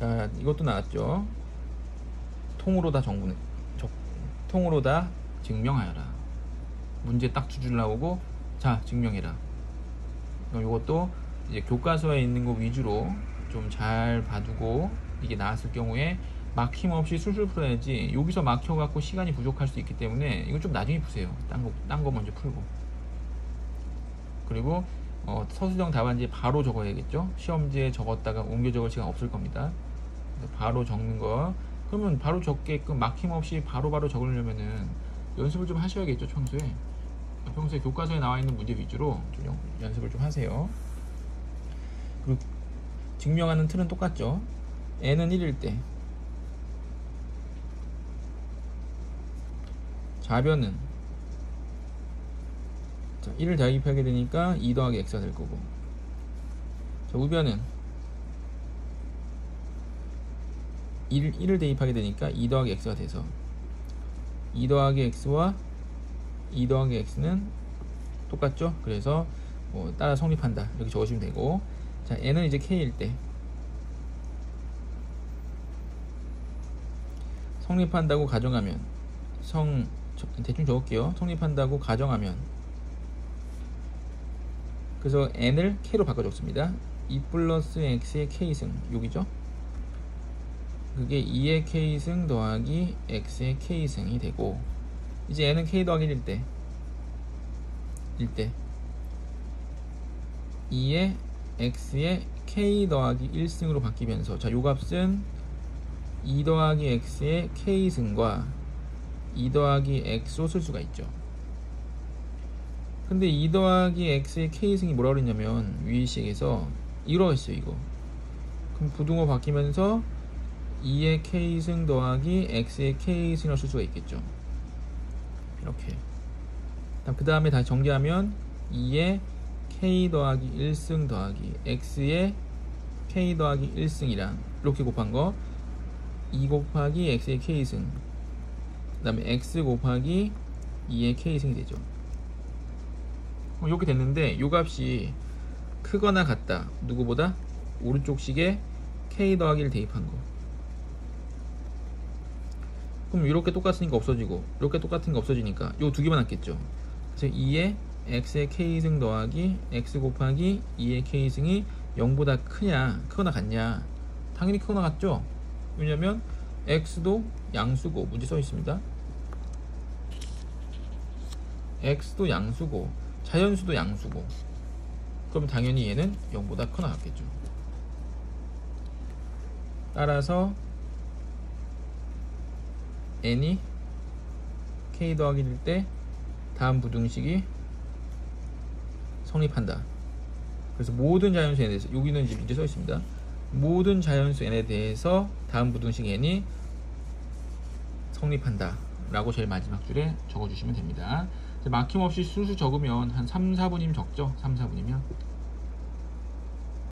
자, 이것도 나왔죠. 통으로 다 정분, 적, 통으로 다 증명하여라. 문제 딱 두 줄 나오고, 자, 증명해라. 이것도 이제 교과서에 있는 거 위주로 좀 잘 봐두고, 이게 나왔을 경우에 막힘없이 술술 풀어야지, 여기서 막혀갖고 시간이 부족할 수 있기 때문에, 이거 좀 나중에 푸세요. 딴 거, 딴 거 먼저 풀고. 그리고, 어, 서술형 답안지에 바로 적어야겠죠? 시험지에 적었다가 옮겨 적을 시간 없을 겁니다. 바로 적는 거. 그러면 바로 적게끔 막힘없이 바로바로 적으려면은 연습을 좀 하셔야겠죠, 평소에. 평소에 교과서에 나와 있는 문제 위주로 좀 연- 연습을 좀 하세요. 그리고 증명하는 틀은 똑같죠. n은 1일 때 좌변은 자, 1을 대입하게 되니까 2 더하기 x가 될 거고 자, 우변은 1, 1을 대입하게 되니까 2 더하기 x가 돼서 2 더하기 x와 2 더하기 x는 똑같죠? 그래서 뭐 따라 성립한다. 이렇게 적으시면 되고. 자 n은 이제 k일 때 성립한다고 가정하면 성 저- 대충 적을게요. 성립한다고 가정하면 그래서 n을 k로 바꿔 적습니다. 2 플러스 x의 k승 여기죠 그게 2의 k승 더하기 x의 k승이 되고 이제 n은 k 더하기 1일 때 1때 2의 x의 k 더하기 1승으로 바뀌면서 자, 요 값은 2 더하기 x의 k승과 2 더하기 x로 쓸 수가 있죠. 근데 2 더하기 x의 k승이 뭐라 그랬냐면 위의 식에서 이러 했어요, 이거. 그럼 부등호 바뀌면서 2의 k승 더하기 x의 k승을 쓸 수가 있겠죠. 이렇게. 그 다음에 다시 정리하면 2의 k 더하기 1승 더하기 x의 k 더하기 1승이랑 이렇게 곱한 거 2 곱하기 x의 k승 그 다음에 x 곱하기 2의 k승이 되죠. 어, 이렇게 됐는데 이 값이 크거나 같다. 누구보다? 오른쪽 식에 k 더하기를 대입한 거 그럼 이렇게 똑같으니까 없어지고 이렇게 똑같은 게 없어지니까 요 두 개만 남겠죠. 그래서 2의 x의 k승 더하기 x 곱하기 2의 k승이 0보다 크냐 크거나 같냐? 당연히 크거나 같죠? 왜냐면 x도 양수고 문제 써 있습니다. x도 양수고 자연수도 양수고. 그럼 당연히 얘는 0보다 크거나 같겠죠. 따라서 n이 k 더하기 1일 때 다음 부등식이 성립한다. 그래서 모든 자연수 n에 대해서 여기는 이제 써 있습니다. 모든 자연수 n에 대해서 다음 부등식 n이 성립한다. 라고 제일 마지막 줄에 적어주시면 됩니다. 막힘없이 순수 적으면 한 3, 4분이면 적죠? 3, 4분이면.